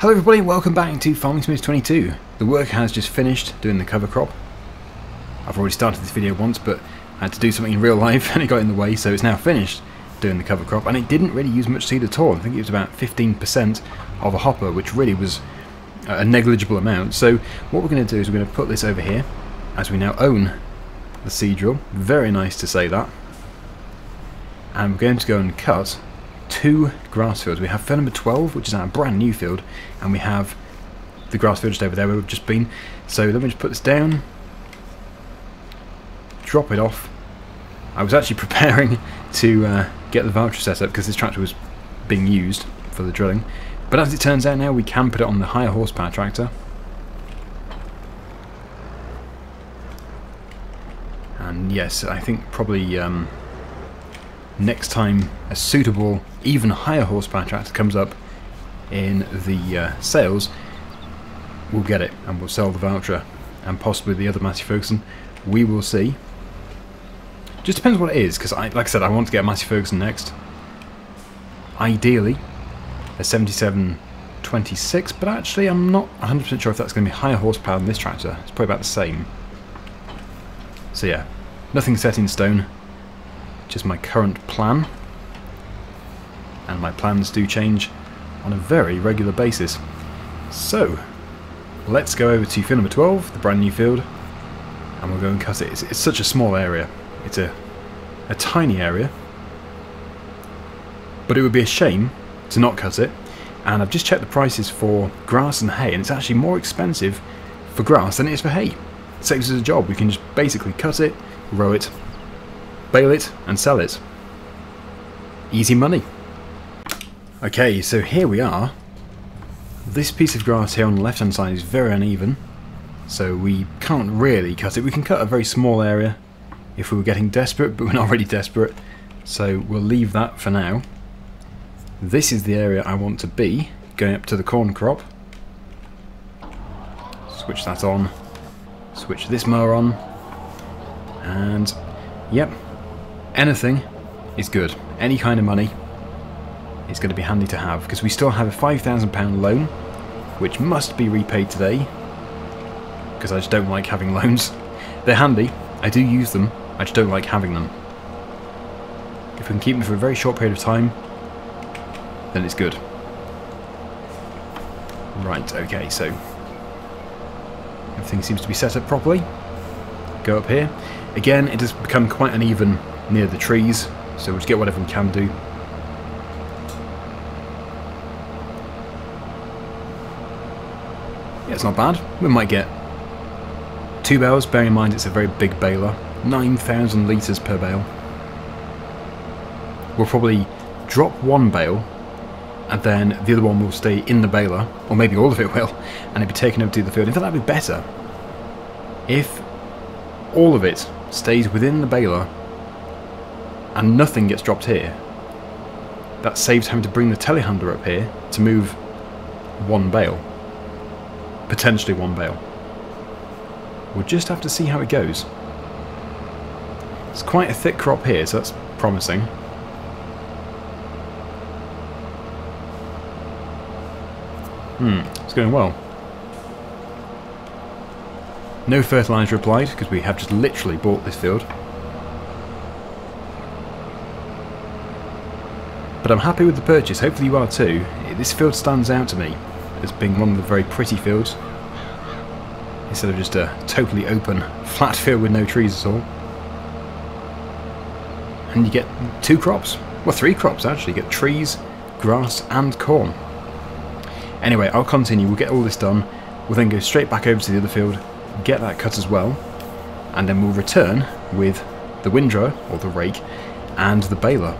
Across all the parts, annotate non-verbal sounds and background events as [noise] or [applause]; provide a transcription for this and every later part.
Hello everybody, welcome back to Farming Sim 22. The work has just finished doing the cover crop. I've already started this video once, but I had to do something in real life [laughs] and it got in the way, so it's now finished doing the cover crop. And it didn't really use much seed at all. I think it was about 15% of a hopper, which really was a negligible amount. So what we're going to do is we're going to put this over here, as we now own the seed drill. Very nice to say that. And we're going to go and cut two grass fields. We have field number 12, which is our brand new field, and we have the grass field just over there where we've just been. So let me just put this down, drop it off. I was actually [laughs] preparing to uh, get the Valtra set up because this tractor was being used for the drilling. But as it turns out now, we can put it on the higher horsepower tractor. And yes, I think probably um, next time a suitable, even higher horsepower tractor comes up in the uh, sales, we'll get it and we'll sell the Valtra and possibly the other Massey Ferguson. We will see. Just depends what it is, because I, like I said, I want to get Massey Ferguson next. Ideally, a 7726, but actually I'm not 100% sure if that's going to be higher horsepower than this tractor. It's probably about the same. So yeah, nothing set in stone just my current plan. And my plans do change on a very regular basis. So, let's go over to field number 12, the brand new field, and we'll go and cut it. It's, it's such a small area. It's a, a tiny area. But it would be a shame to not cut it. And I've just checked the prices for grass and hay, and it's actually more expensive for grass than it is for hay. It saves us a job. We can just basically cut it, row it, bale it and sell it. Easy money. Okay, so here we are. This piece of grass here on the left hand side is very uneven, so we can't really cut it. We can cut a very small area if we were getting desperate, but we're not really desperate, so we'll leave that for now. This is the area I want to be, going up to the corn crop. Switch that on, switch this mower on, and yep, anything is good. Any kind of money is going to be handy to have because we still have a £5,000 loan which must be repaid today because I just don't like having [laughs] loans. They're handy, I do use them, I just don't like having them. If we can keep them for a very short period of time, then it's good. Right, okay, so everything seems to be set up properly. Go up here. Again, it has become quite uneven near the trees, so we'll just get whatever we can do. Yeah, it's not bad. We might get two bales, bearing in mind it's a very big baler. 9,000 litres per bale. We'll probably drop one bale, and then the other one will stay in the baler, or maybe all of it will, and it'll be taken over to the field. In fact, that'd be better. If all of it stays within the baler and nothing gets dropped here, that saves having to bring the telehandler up here to move one bale. Potentially one bale. We'll just have to see how it goes. It's quite a thick crop here, so that's promising. Hmm, it's going well. No fertiliser applied, because we have just literally bought this field. But I'm happy with the purchase, hopefully you are too. This field stands out to me as being one of the very pretty fields. Instead of just a totally open, flat field with no trees at all. And you get two crops. Well, three crops actually. You get trees, grass and corn. Anyway, I'll continue. We'll get all this done. We'll then go straight back over to the other field, get that cut as well, and then we'll return with the windrow, or the rake, and the baler.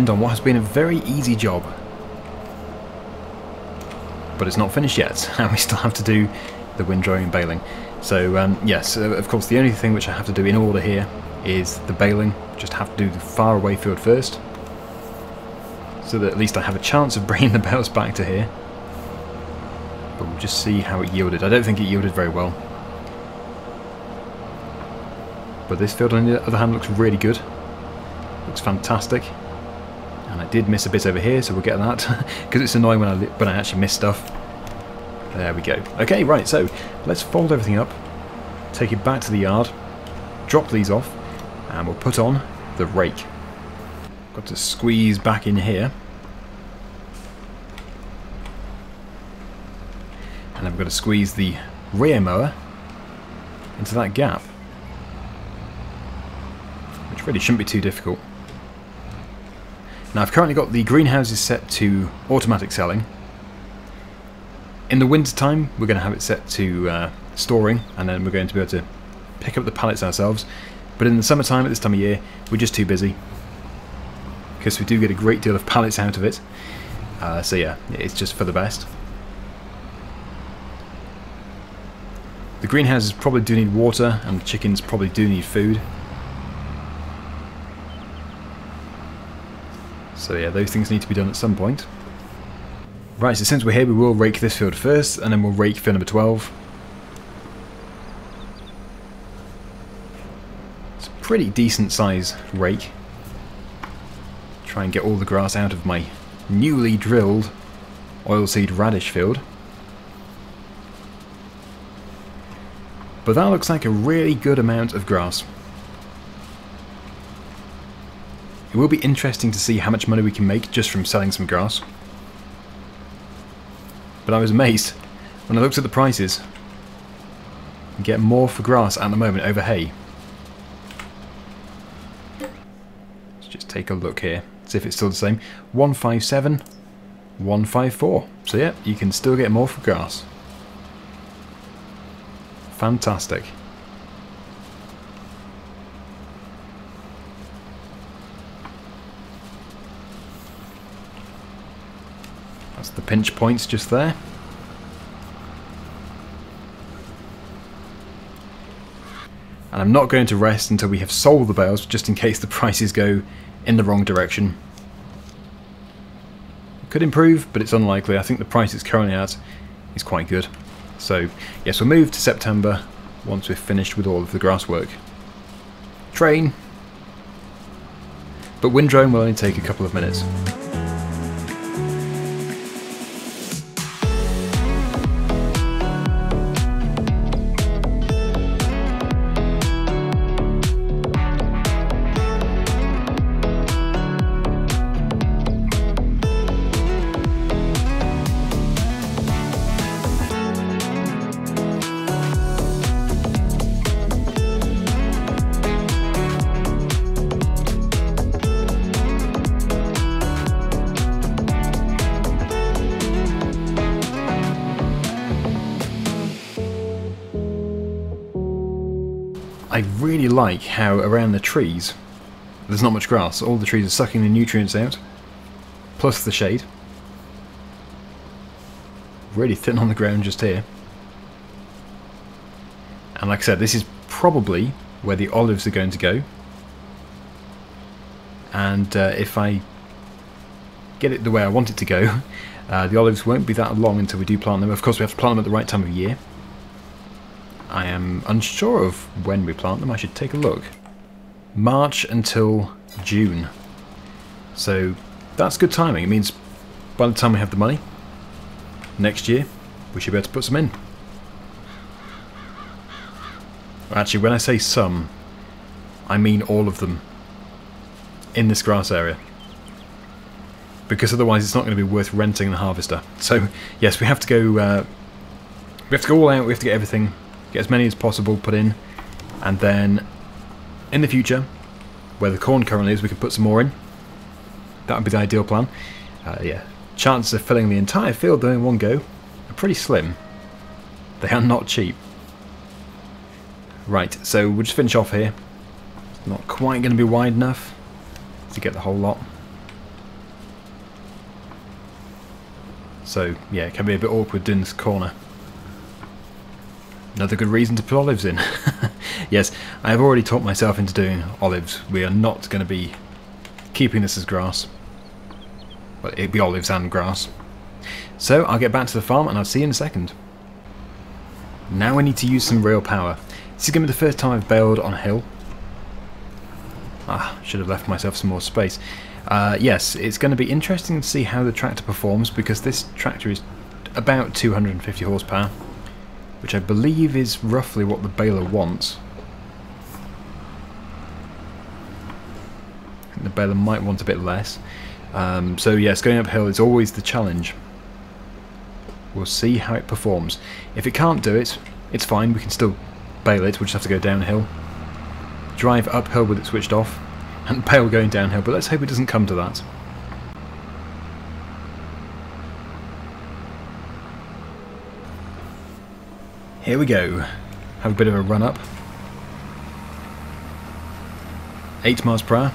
End on what has been a very easy job. But it's not finished yet, [laughs] and we still have to do the windrowing baling. So um, yes, uh, of course the only thing which I have to do in order here is the baling. Just have to do the far away field first, so that at least I have a chance of [laughs] bringing the bales back to here. But we'll just see how it yielded. I don't think it yielded very well. But this field on the other hand looks really good. Looks fantastic. And I did miss a bit over here, so we'll get that. [laughs] Because it's annoying when I, when I actually miss stuff. There we go. Okay, right, so let's fold everything up, take it back to the yard, drop these off, and we'll put on the rake. Got to squeeze back in here. And I'm going to squeeze the rear mower into that gap. Which really shouldn't be too difficult. Now I've currently got the greenhouses set to automatic selling, in the winter time, we're going to have it set to uh, storing, and then we're going to be able to pick up the pallets ourselves. But in the summertime, at this time of year, we're just too busy. Because we do get a great deal of pallets out of it. Uh, so yeah, it's just for the best. The greenhouses probably do need water, and the chickens probably do need food. So yeah, those things need to be done at some point. Right, so since we're here, we will rake this field first, and then we'll rake field number 12. It's a pretty decent size rake. Try and get all the grass out of my newly drilled oilseed radish field. But that looks like a really good amount of grass. It will be interesting to see how much money we can make just from selling some grass but I was amazed when I looked at the prices. You get more for grass at the moment over hay. Let's just take a look here, see if it's still the same. 157, 154. So yeah, you can still get more for grass. Fantastic. That's the pinch points just there. And I'm not going to rest until we have sold the bales, just in case the [laughs] prices go in the wrong direction. Could improve, but it's unlikely. I think the price it's currently at is quite good. So, yes, we'll move to September once we've finished with all of the grass work. Train. But windrowing will only take a couple of minutes. I really like how around the trees there's not much grass. All the trees are sucking the nutrients out, plus the shade. Really thin on the ground just here. And like I said, this is probably where the olives are going to go. And uh, if I get it the way I want it to go, [laughs] uh, the olives won't be that long until we do plant them. Of course, we have to plant them at the right time of year. I am unsure of when we plant them. I should take a look. March until June. So that's good timing. It means by the time we have the money, next year, we should be able to put some in. Actually, when I say some, I mean all of them in this grass area. Because otherwise it's not going to be worth renting the harvester. So, yes, we have to go... Uh, we have to go all out, we have to get everything Get as many as possible put in, and then in the future, where the corn currently is, we can put some more in. That would be the ideal plan. Uh, yeah, chances of filling the entire field though in one go are pretty slim. They are not cheap. Right, so we'll just finish off here. It's not quite going to be wide enough to get the whole lot. So yeah, it can be a bit awkward doing this corner. Another good reason to put olives in. [laughs] yes, I have already talked myself into doing olives. We are not going to be keeping this as grass. Well, it'd be olives and grass. So I'll get back to the farm and I'll see you in a second. Now we need to use some real power. This is going to be the first time I've baled on a hill. Ah, should have left myself some more space. Uh, yes, it's going to be interesting to see how the tractor performs because this tractor is about 250 horsepower, which I believe is roughly what the baler wants. the baler might want a bit less. Um, so yes, going uphill is always the challenge. We'll see how it performs. If it can't do it, it's fine, we can still bale it, we'll just have to go downhill. Drive uphill with it switched off, and [laughs] bale going downhill, but let's hope it doesn't come to that. Here we go. Have a bit of a run up. 8 miles per hour.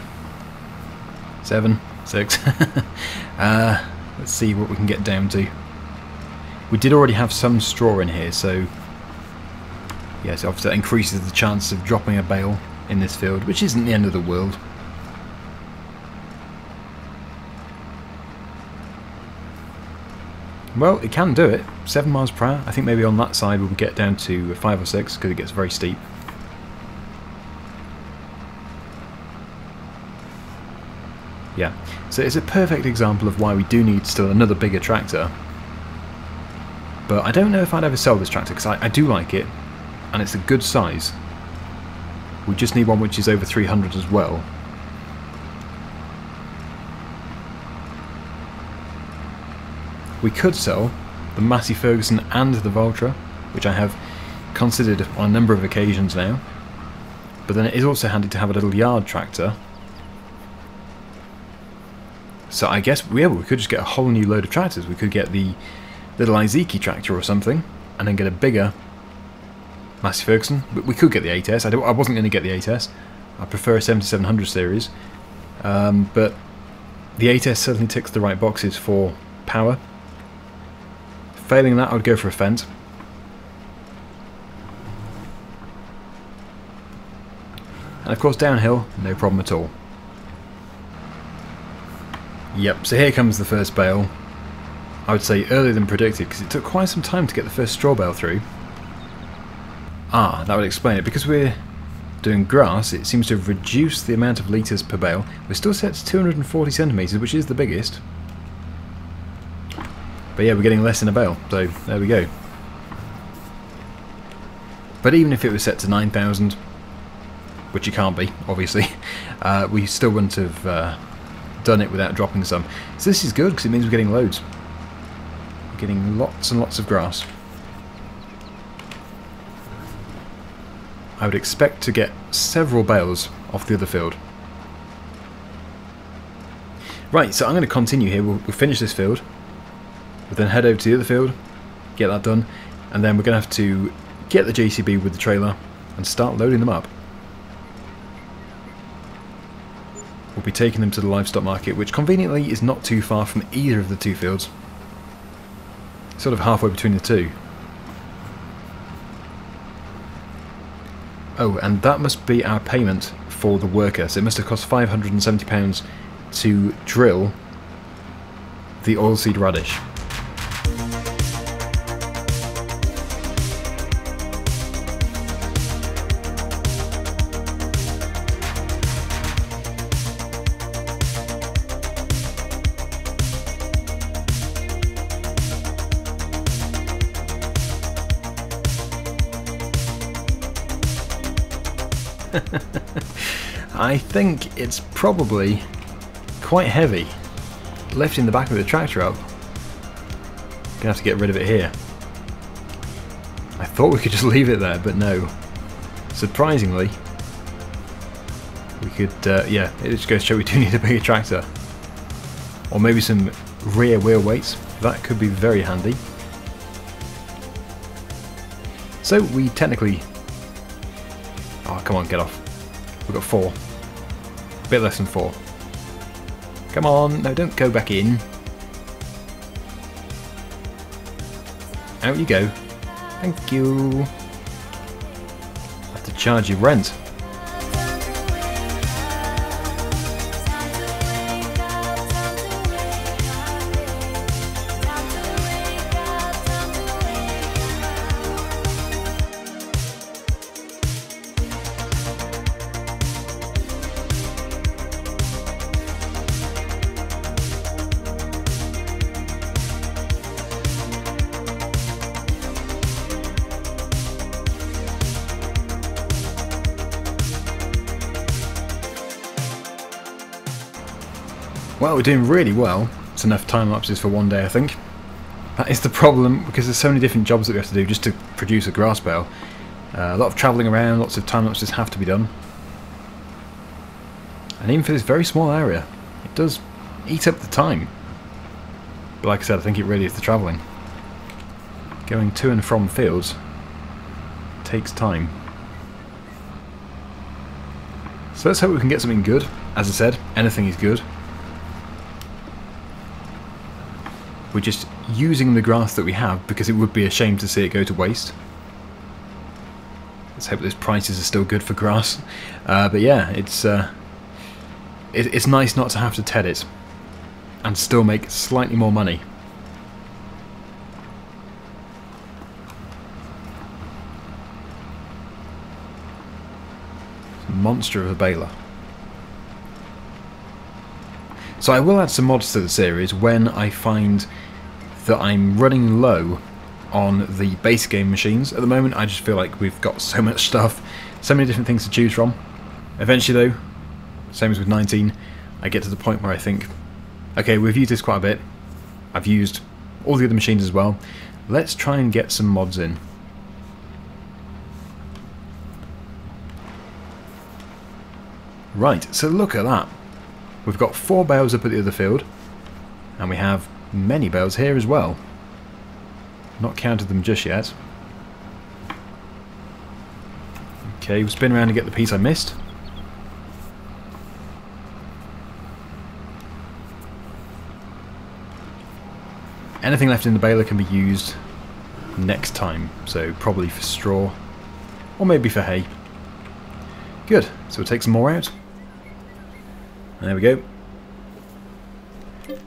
7, 6. [laughs] uh, let's see what we can get down to. We did already have some straw in here, so yes, obviously that increases the chance of dropping a bale in this field, which isn't the end of the world. Well, it can do it. 7 miles per hour. I think maybe on that side we'll get down to 5 or 6 because it gets very steep. Yeah, so it's a perfect example of why we do need still another bigger tractor. But I don't know if I'd ever sell this tractor because I, I do like it and it's a good size. We just need one which is over 300 as well. We could sell the Massey Ferguson and the Valtra, which I have considered on a number of occasions now. But then it is also handy to have a little yard tractor. So I guess yeah, we could just get a whole new load of tractors. We could get the little Iseki tractor or something, and then get a bigger Massey Ferguson. We could get the 8S. I, I wasn't going to get the 8S. I prefer a 7700 series. Um, but the 8S certainly ticks the right boxes for power. Failing that, I would go for a Fendt. And of course downhill, no problem at all. Yep, so here comes the first bale. I would say earlier than predicted because it took quite some time to get the first straw bale through. Ah, that would explain it. Because we're doing grass, it seems to have reduced the amount of litres per bale. We're still set to 240 centimetres, which is the biggest. But yeah, we're getting less in a bale, so there we go. But even if it was set to 9,000, which it can't be, obviously, [laughs] uh, we still wouldn't have uh, done it without dropping some. So this is good, because it means we're getting loads. We're getting lots and lots of grass. I would expect to get several bales off the other field. Right, so I'm going to continue here. We'll, we'll finish this field. We'll then head over to the other field, get that done, and then we're going to have to get the JCB with the trailer and start loading them up. We'll be taking them to the livestock market, which conveniently is not too far from either of the two fields. Sort of halfway between the two. Oh, and that must be our payment for the worker. So it must have cost £570 to drill the oilseed radish. [laughs] I think it's probably quite heavy. Lifting the back of the tractor up. Gonna have to get rid of it here. I thought we could just [laughs] leave it there, but no. Surprisingly, we could, uh, yeah, it just goes to show we do [laughs] need a bigger tractor. Or maybe some rear wheel weights. That could be very handy. So we technically come on, get off. We've got four. A bit less than four. Come on, no, don't go back in. Out you go. Thank you. have to charge you rent. We're doing really well. It's enough time lapses for one day, I think. That is the problem, because there's so many different jobs that we have to do just to produce a grass bale. Uh, a lot of travelling around, lots of time lapses have to be done. And even for this very small area, it does eat up the time. But like I said, I think it really is the travelling. Going to and from fields takes time. So let's hope we can get something good. As I said, anything is good. We're just using the grass that we have because it would be a shame to see it go to waste. Let's hope those prices are still good for grass. Uh, but yeah, it's uh, it, it's nice not to have to ted it and still make slightly more money. Monster of a baler. So I will add some mods to the series when I find that I'm running low on the base game machines. At the moment I just feel like we've got so much stuff, so many different things to choose from. Eventually though, same as with 19, I get to the point where I think, okay, we've used this quite a bit, I've used all the other machines as well, let's try and get some mods in. Right, so look at that. We've got four bales up at the other field, and we have many bales here as well. Not counted them just yet. Okay, we'll spin around and get the piece I missed. Anything left in the baler can be used next time, so probably for straw, or maybe for hay. Good, so we'll take some more out. There we go.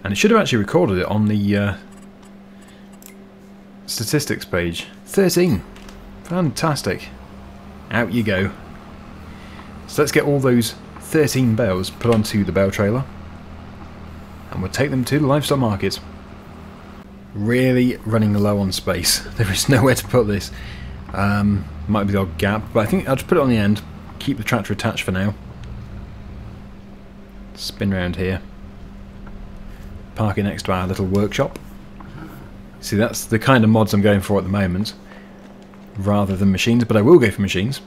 And it should have actually recorded it on the uh, statistics page. 13. Fantastic. Out you go. So let's get all those 13 bales put onto the bale trailer. And we'll take them to the livestock market. Really running low on space. [laughs] There is nowhere to put this. Um, might be the odd gap, but I think I'll just put it on the end. Keep the tractor attached for now. Spin around here parking next to our little workshop. See, that's the kind of mods I'm going for at the moment, rather than machines, but I will go for machines.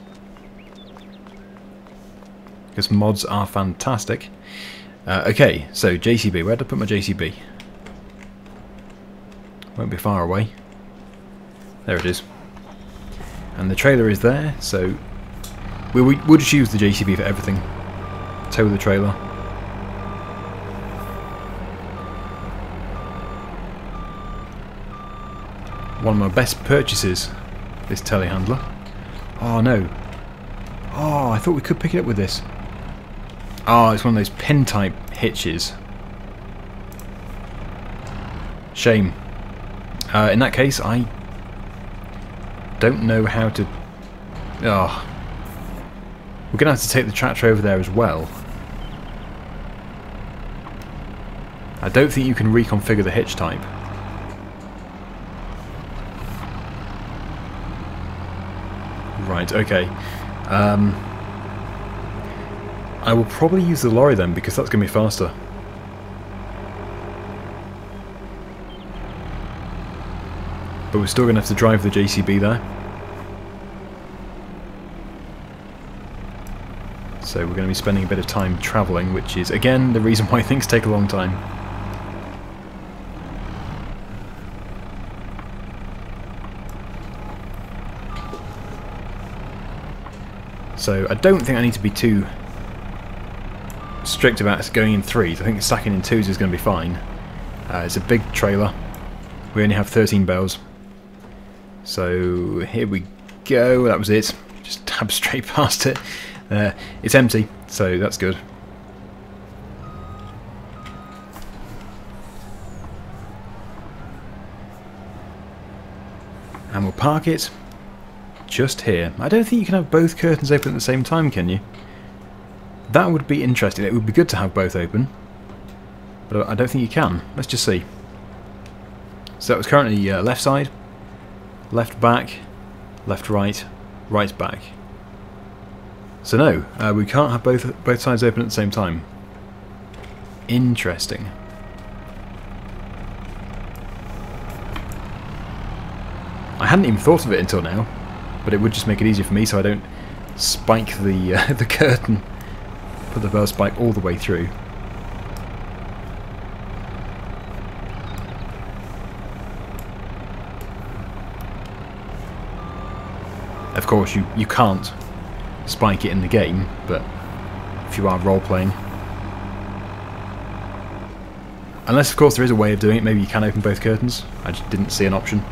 Because mods are fantastic. Uh, okay, so JCB, where did I put my JCB? Won't be far away. There it is. And the trailer is there, so we would just use the JCB for everything. Tow the trailer. One of my best purchases, this telehandler. Oh no. Oh, I thought we could pick it up with this. Oh, it's one of those pin type hitches. Shame. Uh, in that case, I don't know how to... Oh. We're going to have to take the tractor over there as well. I don't think you can reconfigure the hitch type. Right, okay. Um, I will probably use the lorry then, because that's going to be faster. But we're still going to have to drive the JCB there. So we're going to be spending a bit of time travelling, which is, again, the reason why [laughs] things take a long time. So I don't think I need to be too strict about going in threes. I think stacking in twos is going to be fine. Uh, it's a big trailer. We only have 13 bales. So here we go. That was it. Just [laughs] tab straight past it. Uh, it's empty, so that's good. And we'll park it just here. I don't think you can have both curtains open at the same time, can you? That would be interesting. It would be good to have both open. But I don't think you can. Let's just see. So that was currently uh, left side, left back, left right, right back. So no, uh, we can't have both both sides open at the same time. Interesting. I hadn't even thought of it until now, but it would just make it easier for me so I don't spike the uh, [laughs] the curtain, put the bell spike all the way through. Of course, you, you can't spike it in the game, but if you are role-playing. Unless, of course, there is a way of doing it. Maybe you can open both curtains. I just didn't see an option.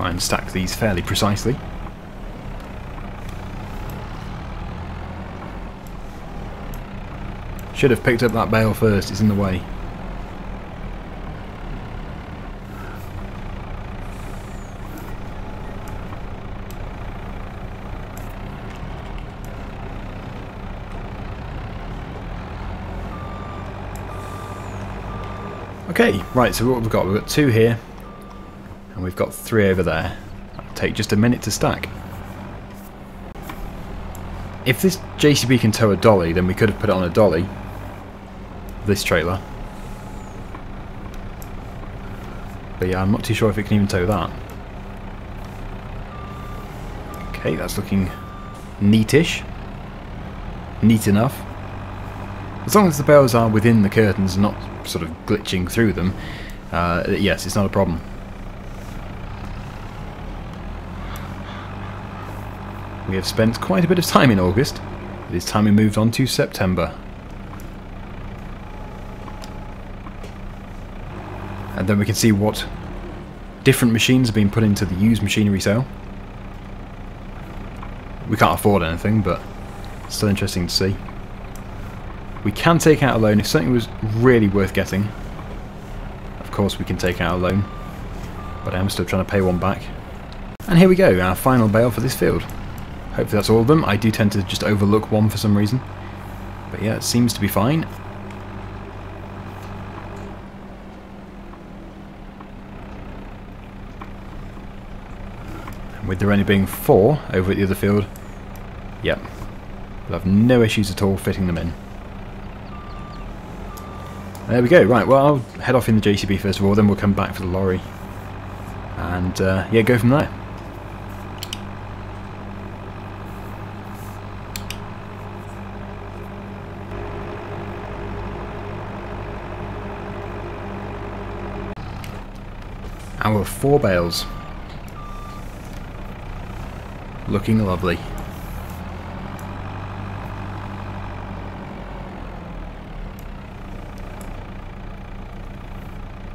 Try and stack these fairly precisely. Should have picked up that bale first, it's in the way. Okay, right, so what we've got, we've got two here, and we've got three over there. It'll take just a minute to stack. If this JCB can tow a dolly, then we could have put it on a dolly. This trailer. But yeah, I'm not too sure if it can even tow that. Okay, that's looking neatish. Neat enough. As long as the bales are within the curtains, and not sort of glitching through them, uh, yes, it's not a problem. We have spent quite a bit of time in August. It is time we moved on to September. And then we can see what different machines have been put into the used machinery sale. We can't afford anything, but still interesting to see. We can take out a loan if something was really worth getting. Of course we can take out a loan, but I am still trying to pay one back. And here we go, our final bale for this field. Hopefully that's all of them. I do tend to just overlook one for some reason. But yeah, it seems to be fine. And with there only being four over at the other field, yep, we'll have no issues at all fitting them in. There we go, right, well I'll head off in the JCB first of all, then we'll come back for the lorry. And uh, yeah, go from there. Our four bales. Looking lovely.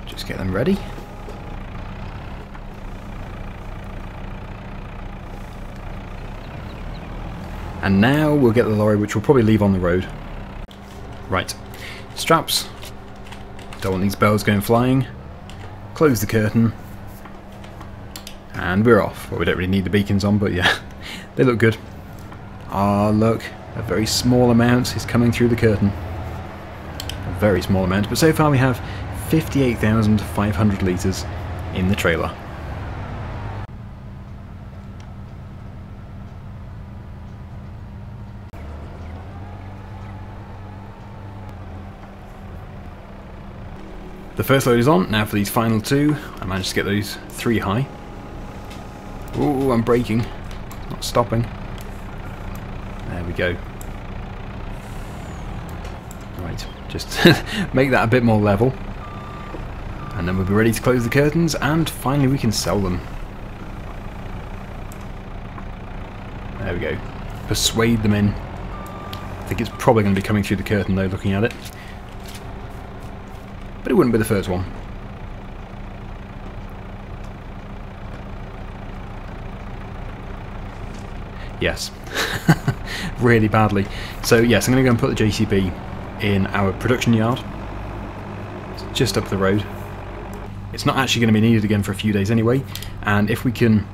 Just get them ready. And now we'll get the lorry, which we'll probably leave on the road. Right. Straps. Don't want these bells going flying. Close the curtain. And we're off. Well, we don't really need the beacons on, but yeah, [laughs] they look good. Ah, look, a very small amount is coming through the curtain. A very small amount, but so far we have 58,500 litres in the trailer. The first load is on, now for these final two. I managed to get those three high. Ooh, I'm braking, not stopping. There we go. Right, just [laughs] make that a bit more level. And then we'll be ready to close the curtains and finally we can sell them. There we go. Persuade them in. I think it's probably going to be coming through the curtain though, looking at it. But it wouldn't be the first one. Yes. [laughs] really badly. So yes, I'm going to go and put the JCB in our production yard. It's just up the road. It's not actually going to be needed again for a few days anyway, and if we can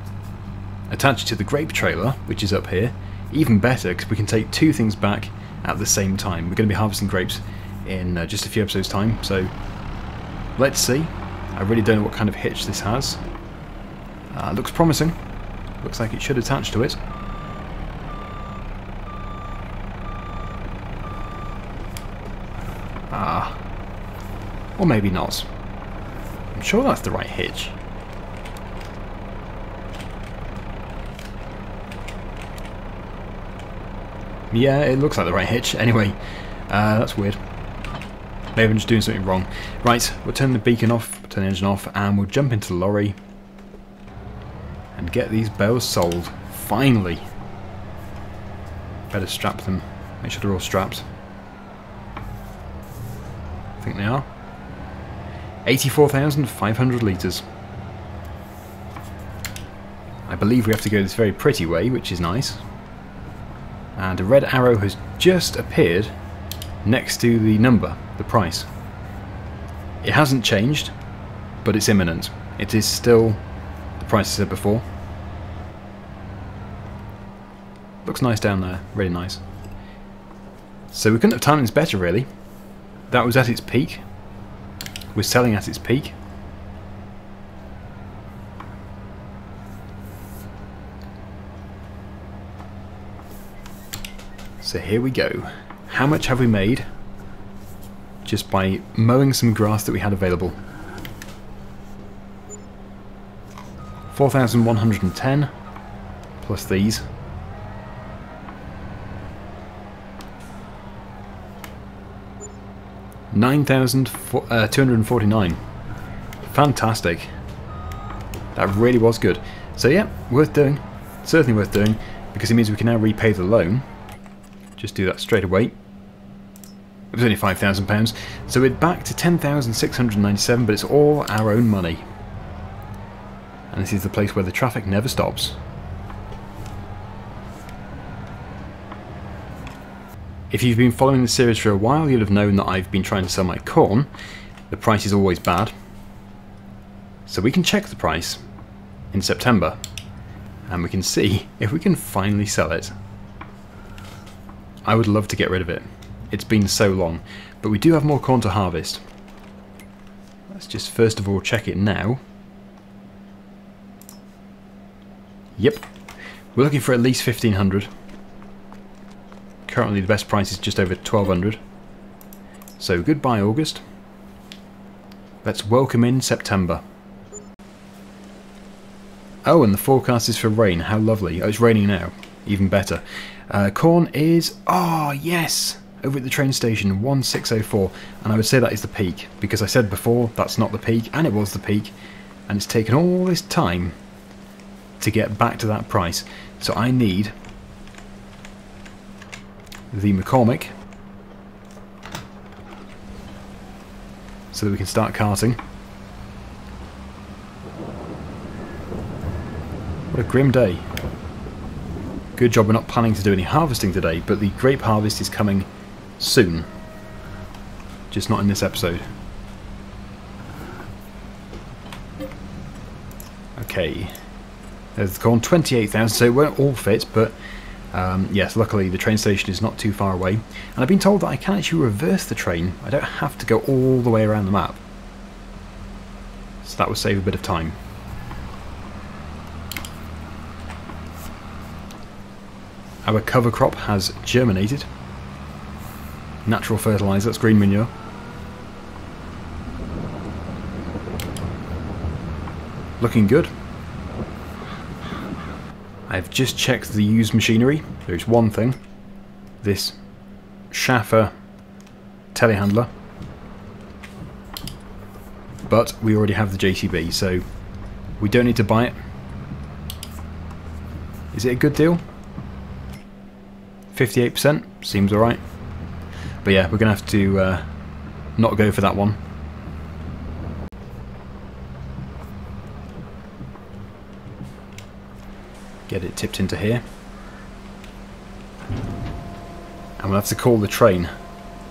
attach it to the grape trailer, which is up here, even better because we can take two things back at the same time. We're going to be harvesting grapes in uh, just a few episodes time, so let's see. I really don't know what kind of hitch this has. Uh, looks promising. Looks like it should attach to it. Or maybe not. I'm sure that's the right hitch. Yeah, it looks like the right hitch. Anyway, uh, that's weird. Maybe I'm just doing something wrong. Right, we'll turn the beacon off, turn the engine off, and we'll jump into the lorry and get these bales sold. Finally. Better strap them. Make sure they're all strapped. I think they are. 84,500 litres. I believe we have to go this very pretty way, which is nice and a red arrow has just appeared next to the number, the price. It hasn't changed, but it's imminent. It is still the price I said before. Looks nice down there, really nice. So we couldn't have timed this better really. That was at its peak. We're selling at its peak. So here we go. How much have we made just by mowing some grass that we had available? 4,110 plus these. Nine thousand uh. Fantastic. That really was good. So yeah, worth doing. Certainly worth doing because it means we can now repay the loan just do that straight away. It was only £5,000, so we're back to 10,697, but it's all our own money. And this is the place where the traffic never stops. If you've been following the series for a while, you'll have known that I've been trying to sell my corn. The price is always bad. So we can check the price in September, and we can see if we can finally sell it. I would love to get rid of it. It's been so long. But we do have more corn to harvest. Let's just first of all check it now. Yep. We're looking for at least 1500. Currently the best price is just over 1200. So goodbye August. Let's welcome in September. Oh, and the forecast is for rain. How lovely. Oh, it's raining now. Even better. Uh, corn is, oh yes, over at the train station, 1604, and I would say that is the peak, because I said before that's not the peak, and it was the peak, and it's taken all this time to get back to that price. So I need the McCormick so that we can start carting. What a grim day. Good job we're not planning to do any harvesting today, but the grape harvest is coming soon. Just not in this episode. Okay. There's the corn, 28,000, so it won't all fit, but um, yes, luckily the train station is not too far away. And I've been told that I can actually reverse the train. I don't have to go all the way around the map. So that will save a bit of time. Our cover crop has germinated. Natural fertiliser, that's green manure. Looking good. I've just checked the used machinery. There's one thing. This Schaffer telehandler. But we already have the JCB, so we don't need to buy it. Is it a good deal? 58%. Seems alright. But yeah, we're going to have to uh, not go for that one. Get it tipped into here. And we'll have to call the train.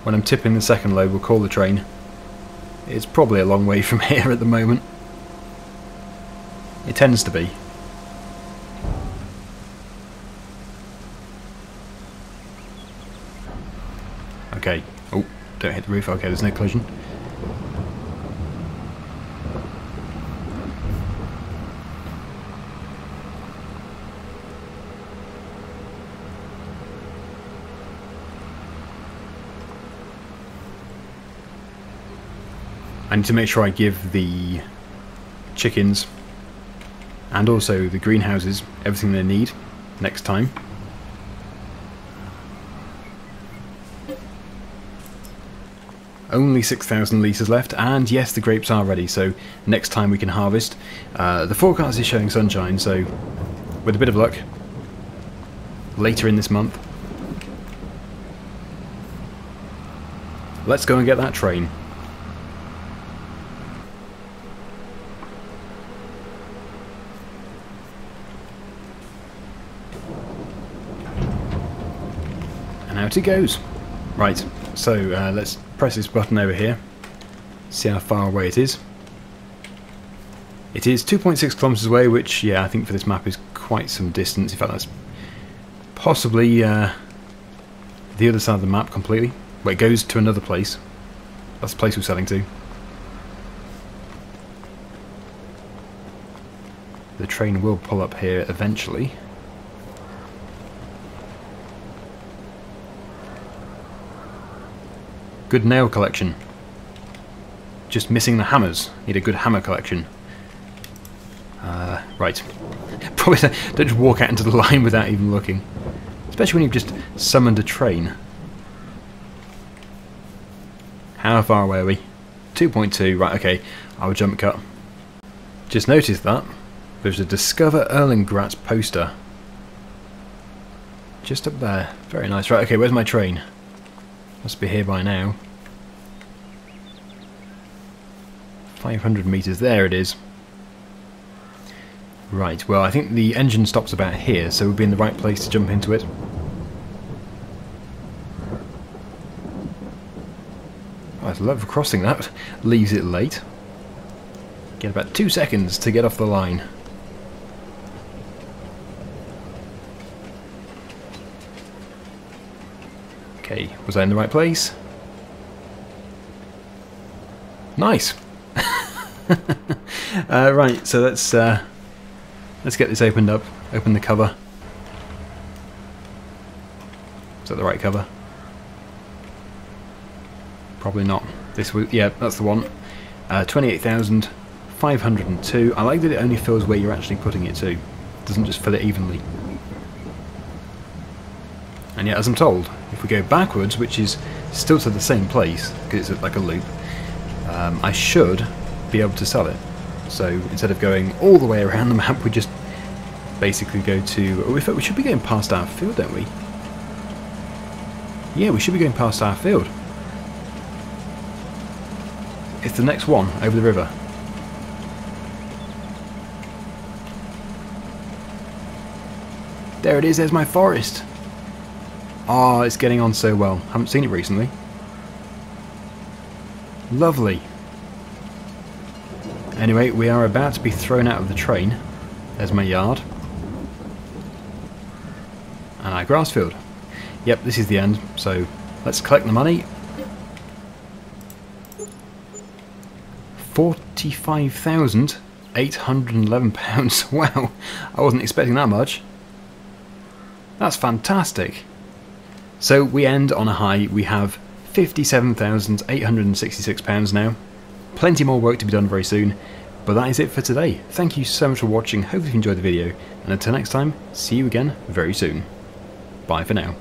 When I'm tipping the second load, we'll call the train. It's probably a long way [laughs] from here at the moment. It tends to be. Okay. Oh, don't hit the roof. Okay, there's no collision. Need to make sure I give the chickens and also the greenhouses everything they need next time. Only 6,000 litres left, and yes, the grapes are ready, so next time we can harvest. Uh, the forecast is showing sunshine, so with a bit of luck, later in this month, let's go and get that train. Out it goes. Right, so uh, let's press this button over here, see how far away it is. It is 2.6 kilometres away, which, yeah, I think for this map is quite some distance. In fact, that's possibly uh, the other side of the map completely. Where it goes to another place. That's the place we're selling to. The train will pull up here eventually. Good nail collection. Just missing the hammers. Need a good hammer collection. Uh, right. [laughs] Probably [laughs] don't just walk out into the line without even looking. Especially when you've just summoned a train. How far away are we? 2.2, right, okay. I'll jump cut. Just noticed that. There's a Discover Erlengrat poster. Just up there. Very nice. Right, okay, where's my train? Must be here by now. 500 metres, there it is. Right, well I think the engine stops about here, so we'll be in the right place to jump into it. I'd love crossing that, leaves it late. Get about two seconds to get off the line. Okay, was I in the right place? Nice! [laughs] uh, right, so let's uh, let's get this opened up. Open the cover. Is that the right cover? Probably not. This was yeah, that's the one. Uh, Twenty-eight thousand five hundred and two. I like that it only fills where you're actually putting it to. It doesn't just fill it evenly. And yet, as I'm told, if we go backwards, which is still to the same place, because it's like a loop, um, I should be able to sell it. So instead of going all the way around the map, we just basically go to... Oh, we should be going past our field, don't we? Yeah, we should be going past our field. It's the next one, over the river. There it is, there's my forest. Oh, it's getting on so well. Haven't seen it recently. Lovely. Anyway, we are about to be thrown out of the train. There's my yard. And our grass field. Yep, this is the end, so let's collect the money. £45,811. [laughs] Wow, I wasn't expecting that much. That's fantastic. So we end on a high. We have £57,866 now. Plenty more work to be done very soon. But that is it for today. Thank you so much for watching. Hopefully you enjoyed the video. And until next time, see you again very soon. Bye for now.